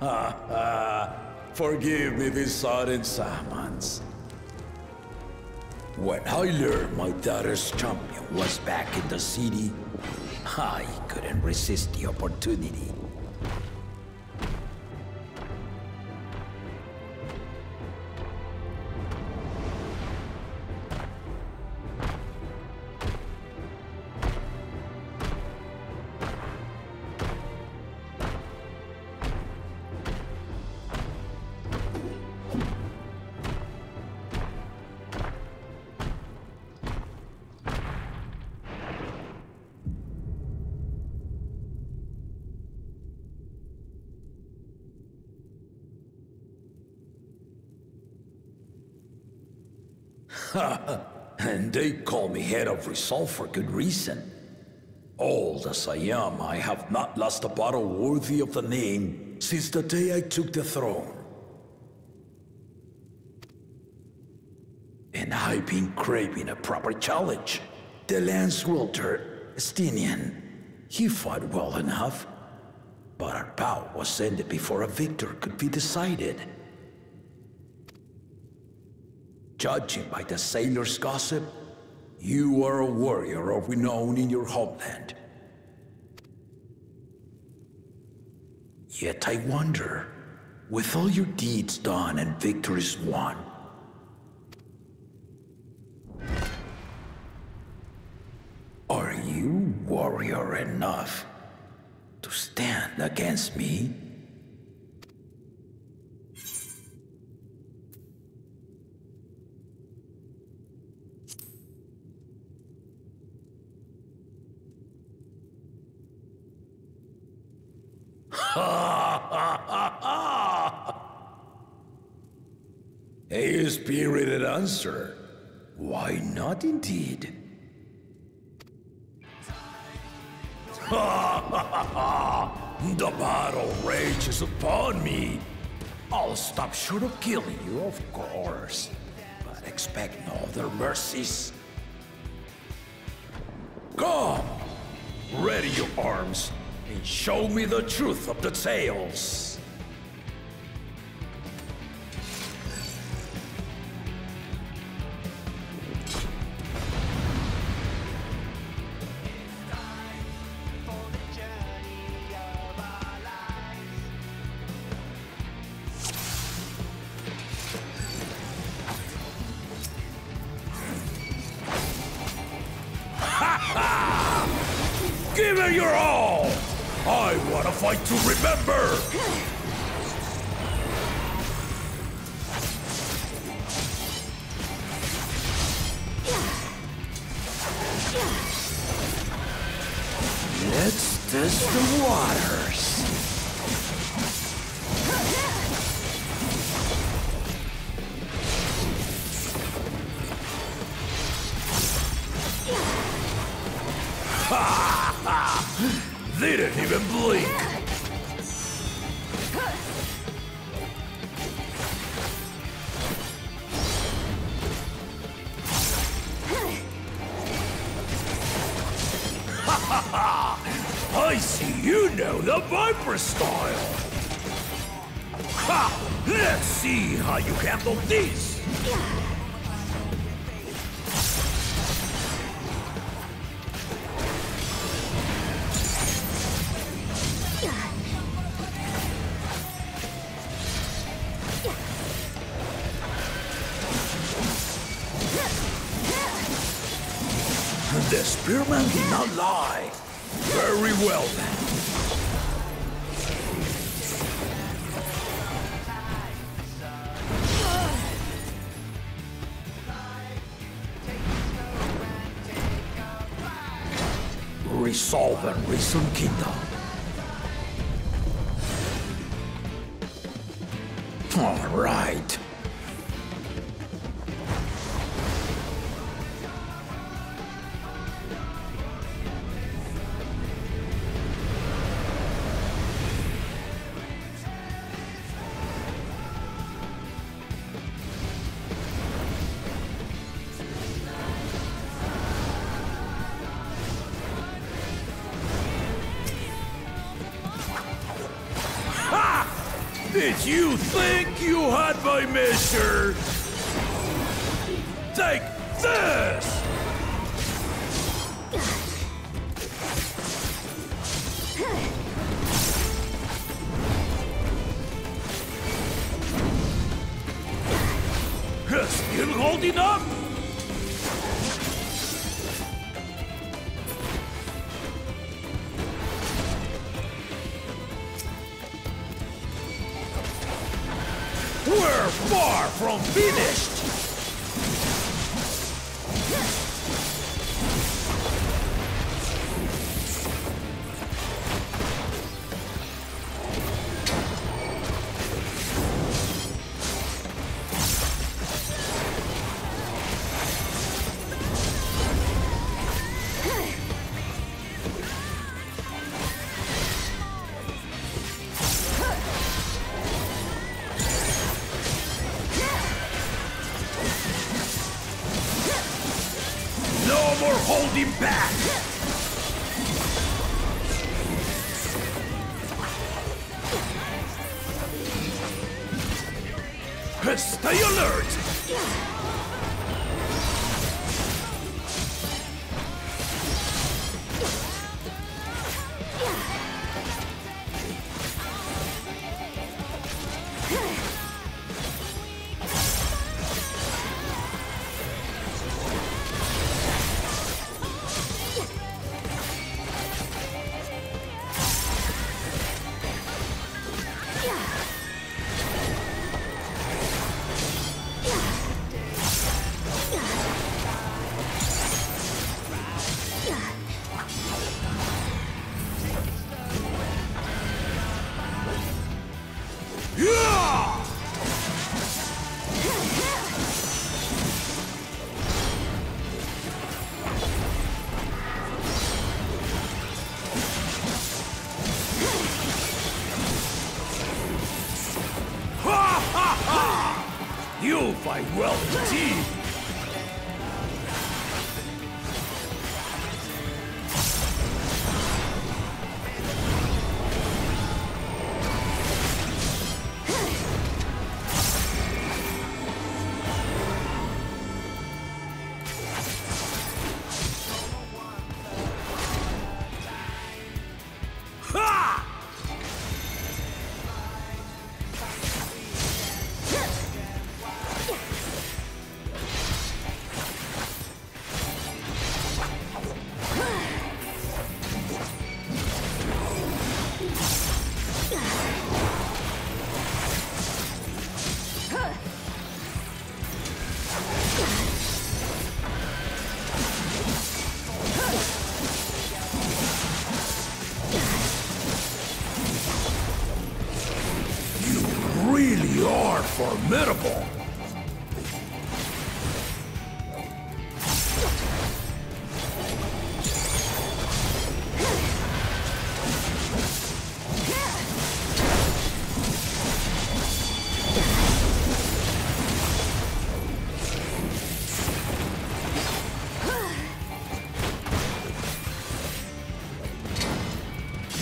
Forgive me this sudden summons. When I learned my daughter's champion was back in the city, I couldn't resist the opportunity. and they call me head of resolve for good reason. Old as I am, I have not lost a battle worthy of the name since the day I took the throne. And I've been craving a proper challenge. The Lance Wielder, Estinian, he fought well enough, but our bout was ended before a victor could be decided. Judging by the sailor's gossip, you are a warrior of renown in your homeland. Yet I wonder, with all your deeds done and victories won, are you warrior enough to stand against me? A spirited answer. Why not indeed? the battle rages upon me. I'll stop short of killing you, of course. But expect no other mercies. Come! Ready your arms and show me the truth of the tales. Give it your all! I want to fight to remember! Let's test the waters. Even blink. I see you know the Viper style. Ha! Let's see how you handle this. Spearman did not lie. Very well then. Resolve and reason kingdom. Did you think you had my measure? Take this! Still holding up? Far holding back! Stay alert! You fight well indeed! Are formidable!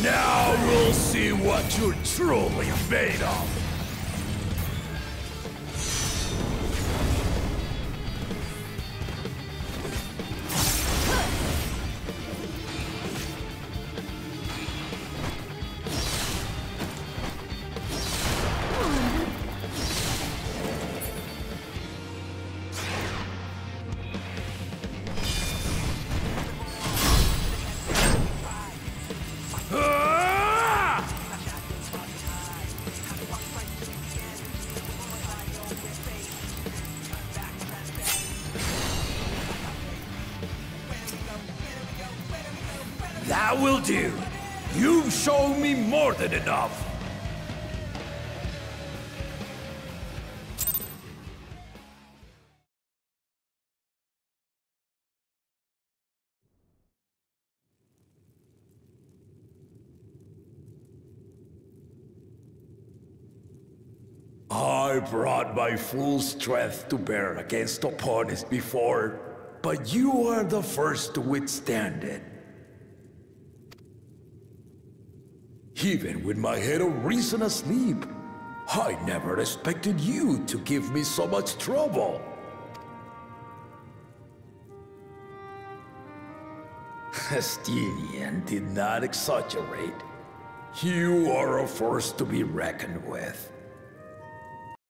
Now we'll see what you're truly made of. That will do. You've shown me more than enough. I brought my full strength to bear against opponents before, but you are the first to withstand it. Even with my head of reason asleep, I never expected you to give me so much trouble. Estinian did not exaggerate. You are a force to be reckoned with.